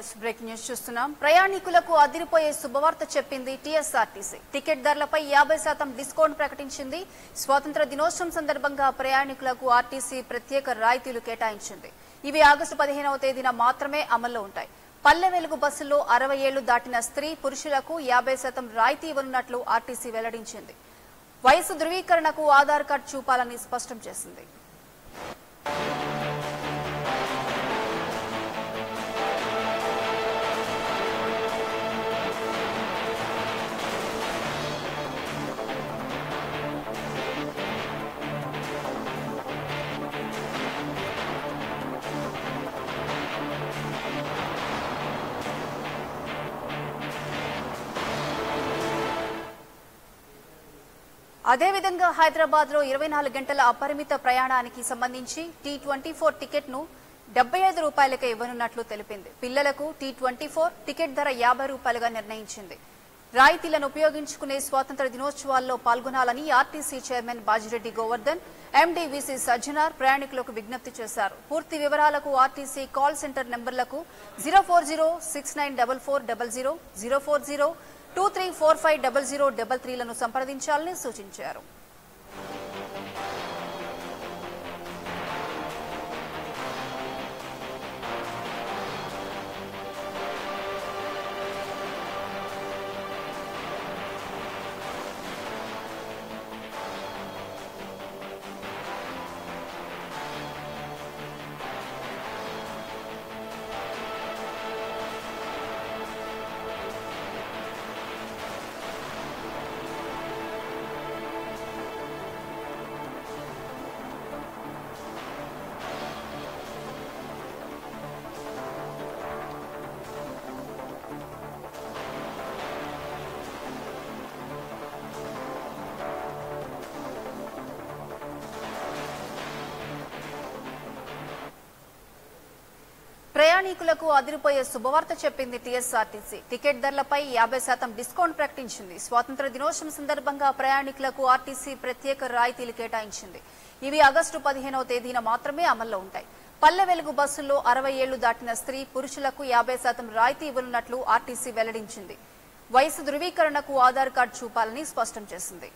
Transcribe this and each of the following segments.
Yes break news చూస్తున్నాం. ప్రయాణికులకు అదిరిపోయే శుభవార్త చెప్పింది టీఎస్ఆర్టీసీ. టికెట్ ధరలపై యాభై శాతం డిస్కౌంట్ ప్రకటించింది. స్వాతంత్ర దినోత్సవం సందర్భంగా ప్రయాణికులకు ఆర్టీసీ ప్రత్యేక రాయితీలు కేటాయించింది. ఇవి ఆగస్టు పదిహేనవ తేదీన మాత్రమే అమల్లో ఉంటాయి. పల్లె వెలుగు బస్సుల్లో అరవై ఏళ్ళు దాటిన స్త్రీ పురుషులకు యాభై శాతం రాయితీ ఇవ్వనున్నట్లు ఆర్టీసీ వెల్లడించింది. వయసు ధృవీకరణకు ఆధార్ కార్డు చూపాలని స్పష్టం చేసింది. అదేవిధంగా హైదరాబాద్లో ఇరవై నాలుగు గంటల అపరిమిత ప్రయాణానికి సంబంధించి టీ ట్వంటీ ఫోర్ టికెట్ను డెబ్బై ఐదు రూపాయలకే ఇవ్వనున్నట్లు తెలిపింది. పిల్లలకు టీ ట్వంటీ ఫోర్ టికెట్ ధర యాభై రూపాయలుగా నిర్ణయించింది. రాయితీలను ఉపయోగించుకునే స్వాతంత్ర దినోత్సవాల్లో పాల్గొనాలని RTC chairman Bajireddy Govardhan MD VC Sajjanar ప్రయాణికులకు విజ్ఞప్తి చేశారు. పూర్తి వివరాలకు ఆర్టీసీ కాల్ సెంటర్ నెంబర్లకు zero four zero six nine double four double zero zero four zero two three four five double zero double త్రీలను సంప్రదించాలని సూచించారు. ప్రయాణికులకు అదిరిపోయే శుభవార్త చెప్పింది టీఎస్ఆర్టీసీ. టికెట్ ధరలపై యాభై శాతం డిస్కౌంట్ ప్రకటించింది. స్వాతంత్ర దినోత్సవం సందర్భంగా ప్రయాణికులకు ఆర్టీసీ ప్రత్యేక రాయితీలు కేటాయించింది. ఇవి ఆగస్టు పదిహేనవ తేదీన మాత్రమే అమల్లో ఉంటాయి. పల్లె వెలుగు బస్సుల్లో అరవై ఏళ్ళు దాటిన స్త్రీ పురుషులకు యాభై శాతం రాయితీ ఇవ్వనున్నట్లు ఆర్టీసీ వెల్లడించింది. వయసు ధృవీకరణకు ఆధార్ కార్డు చూపాలని స్పష్టం చేసింది.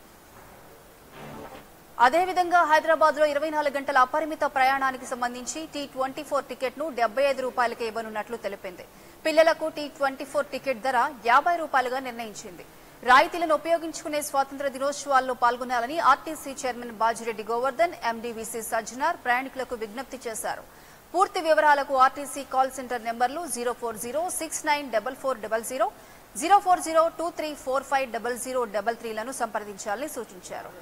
అదేవిధంగా హైదరాబాద్లో ఇరవై నాలుగు గంటల అపరిమిత ప్రయాణానికి సంబంధించి టీ ట్వంటీ ఫోర్ టికెట్ను డెబ్బై ఐదు రూపాయలకే ఇవ్వనున్నట్లు తెలిపింది. పిల్లలకు టీ ట్వంటీ ఫోర్ టికెట్ ధర యాభై రూపాయలుగా నిర్ణయించింది. రాయితీలను ఉపయోగించుకునే స్వాతంత్ర దినోత్సవాల్లో పాల్గొనాలని RTC chairman Bajireddy Govardhan MD VC Sajjanar ప్రయాణికులకు విజ్ఞప్తి చేశారు. పూర్తి వివరాలకు ఆర్టీసీ కాల్ సెంటర్ నెంబర్లు zero four zero six nine double four double zero zero four zero two three four five double zero double త్రీలను సంప్రదించాలని సూచించారు.